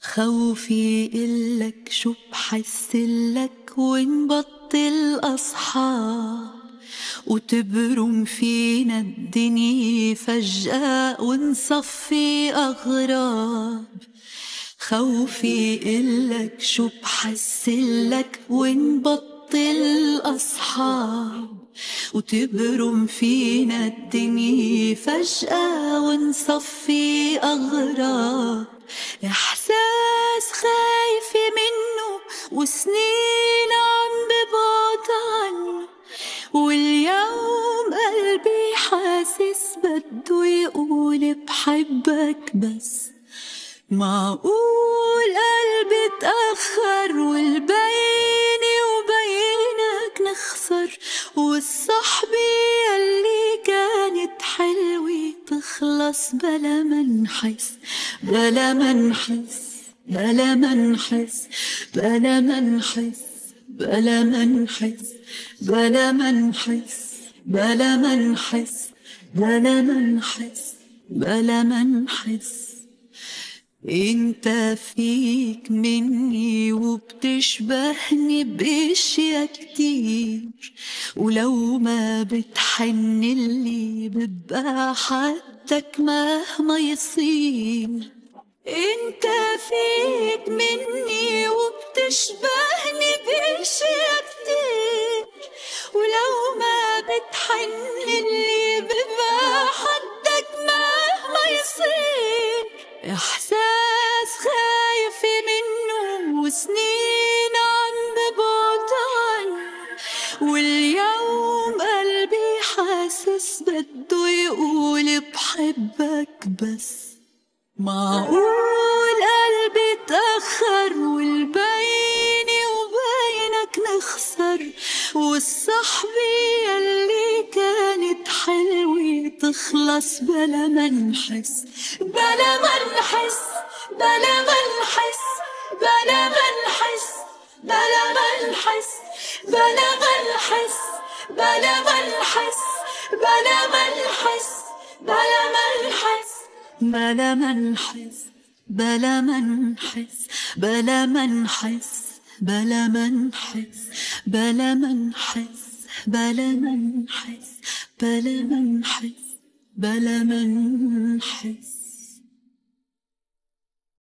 خوفي إلك شو بحسلك ونبطل أصحاب وتبرم فينا الدنيا فجأة ونصفي أغراب. خوفي إلك شو بحسلك ونبطل أصحاب وتبرم فينا الدنيا فجأة ونصفي أغراب. إحساس خايفة منه وسنين عم ببعد عنه واليوم قلبي حاسس بده يقول بحبك بس. معقول قلبي تأخر والبيني وبينك نخسر والصحبة يلي كانت حلوة تخلص بلا ما نحس بلا ما نحس بلا ما نحس بلا ما نحس بلا ما نحس بلا ما نحس بلا ما نحس بلا ما نحس بلا ما نحس. انت فيك مني وبتشبهني بأشياء كتير ولو ما بتحن اللي ببقى حدك مهما يصير. انت فيك مني وبتشبهني بأشياء كتير ولو ما بتحن اللي ببقى حدك مهما يصير. إحساس خايفة منه وسنين حاسس بده يقول بحبك بس. معقول قلبي تأخر والبيني وبينك نخسر. والصحبة يلي كانت حلوة تخلص بلا ما نحس. بلا ما نحس بلا ما نحس بلا ما نحس بلا ما نحس بلا ما نحس بلا ما نحس. بلا ما نحس بلا ما نحس بلا ما نحس بلا ما نحس بلا ما نحس بلا ما نحس بلا ما نحس بلا ما نحس بلا ما نحس بلا ما نحس